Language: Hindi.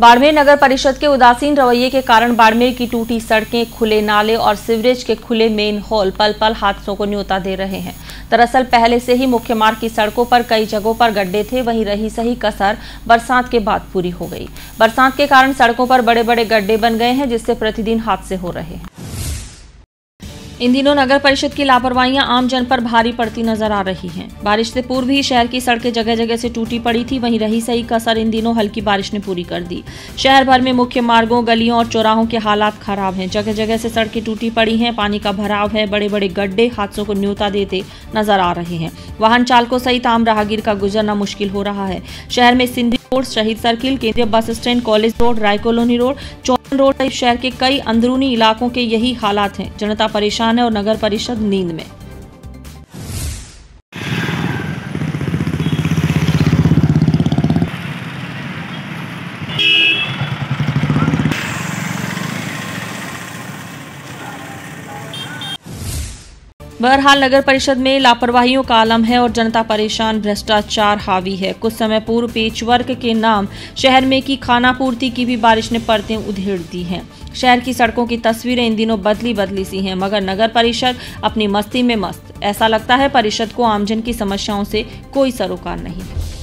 बाड़मेर नगर परिषद के उदासीन रवैये के कारण बाड़मेर की टूटी सड़कें, खुले नाले और सिवरेज के खुले मेन हॉल पल पल हादसों को न्योता दे रहे हैं। दरअसल पहले से ही मुख्य मार्ग की सड़कों पर कई जगहों पर गड्ढे थे, वहीं रही सही कसर बरसात के बाद पूरी हो गई। बरसात के कारण सड़कों पर बड़े बड़े गड्ढे बन गए हैं, जिससे प्रतिदिन हादसे हो रहे हैं। इन दिनों नगर परिषद की लापरवाहियाँ आम जन पर भारी पड़ती नज़र आ रही हैं। बारिश से पूर्व ही शहर की सड़कें जगह जगह से टूटी पड़ी थी, वहीं रही सही कसर इन दिनों हल्की बारिश ने पूरी कर दी। शहर भर में मुख्य मार्गों, गलियों और चौराहों के हालात खराब हैं। जगह जगह से सड़कें टूटी पड़ी हैं, पानी का भराव है बड़े बड़े गड्ढे हादसों को न्योता देते नज़र आ रहे हैं। वाहन चालकों सहित आम राहगीर का गुजरना मुश्किल हो रहा है। शहर में सिंधी रोड, शहीद सर्किल, केंद्रीय bus stand, college road Rai colony road road शहर के कई अंदरूनी इलाकों के यही हालात हैं। जनता परेशान है और नगर परिषद नींद में। बहरहाल नगर परिषद में लापरवाहियों का आलम है और जनता परेशान, भ्रष्टाचार हावी है। कुछ समय पूर्व पेचवर्क के नाम शहर में की खाना पूर्ति की भी बारिश ने परतें उधेड़ दी हैं। शहर की सड़कों की तस्वीरें इन दिनों बदली बदली सी हैं, मगर नगर परिषद अपनी मस्ती में मस्त। ऐसा लगता है परिषद को आमजन की समस्याओं से कोई सरोकार नहीं है।